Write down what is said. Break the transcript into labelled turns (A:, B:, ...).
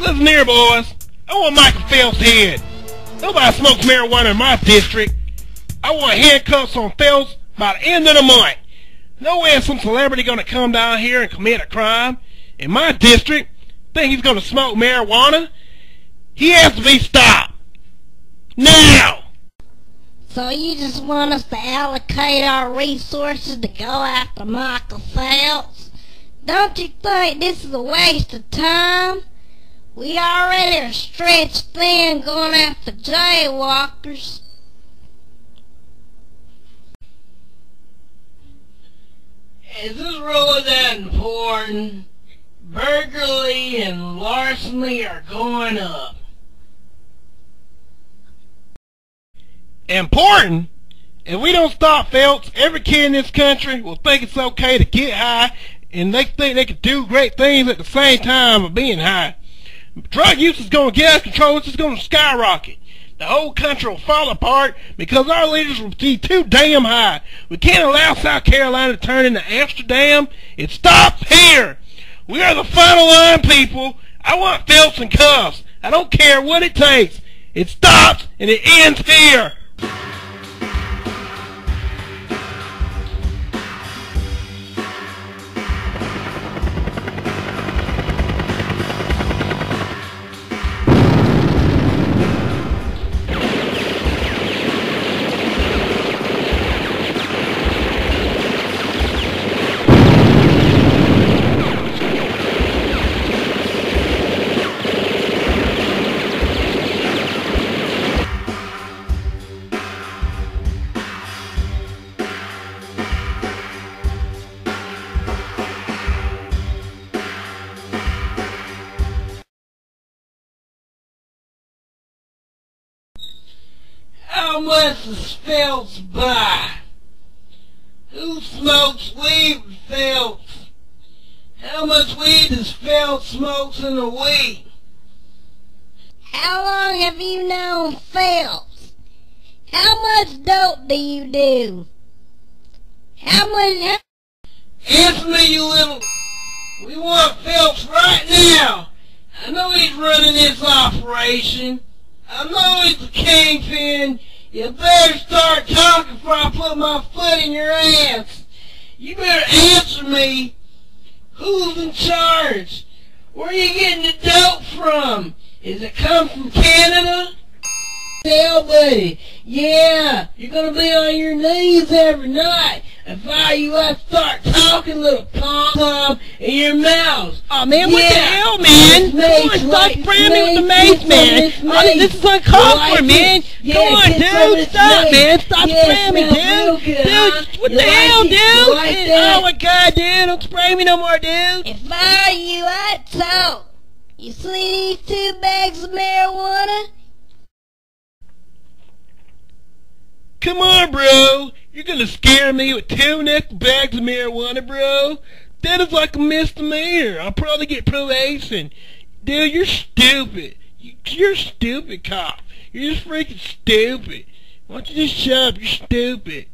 A: Listen here, boys. I want Michael Phelps' head. Nobody smokes marijuana in my district. I want handcuffs on Phelps by the end of the month. No way is some celebrity gonna come down here and commit a crime. In my district, think he's gonna smoke marijuana? He has to be stopped. Now!
B: So you just want us to allocate our resources to go after Michael Phelps? Don't you think this is a waste of time? We already are stretched thin going after jaywalkers.
C: Is this really that important? Burglary and larceny are going up.
A: Important? If we don't stop Phelps, every kid in this country will think it's okay to get high, and they think they can do great things at the same time of being high. Drug use is going to get out of control. It's just going to skyrocket. The whole country will fall apart because our leaders will be too damn high. We can't allow South Carolina to turn into Amsterdam. It stops here. We are the final line, people. I want Phelps and cuffs. I don't care what it takes. It stops and it ends here.
C: How much does Phelps buy? Who smokes weed with Phelps? How much weed does Phelps smokes in a week?
B: How long have you known Phelps? How much dope do you do? How much...
C: Answer me, you little... We want Phelps right now. I know he's running this operation. I know he's the kingpin. You better start talking before I put my foot in your ass. You better answer me. Who's in charge? Where are you getting the dope from? Is it come from Canada? Tell buddy, yeah, you're gonna be on your knees every night. If I you, I'd start talking little pom-pom in your mouth.
A: Oh man, what the hell, man?
C: It's
A: Come on,
C: mace,
A: stop spraying me with the
C: Mace,
A: mace, man. Oh, this is uncalled for, man.
C: Yeah,
A: Come on,
C: get some of
A: dude. Stop,
C: mace.
A: man. Stop
C: Yeah,
A: spraying me, dude.
C: good,
A: Dude,
C: huh?
A: what
C: You
A: the
C: like
A: hell,
C: it?
A: dude?
C: Like
A: oh my god, dude. Don't spray me no more, dude.
B: If I you, I'd talk. You see these two bags of marijuana?
A: Come on, bro. You're gonna scare me with two nickel bags of marijuana, bro? That is like a misdemeanor. I'll probably get probation. Dude, you're stupid. You, you're stupid, cop. You're just freaking stupid. Why don't you just shut up? You're stupid.